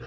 you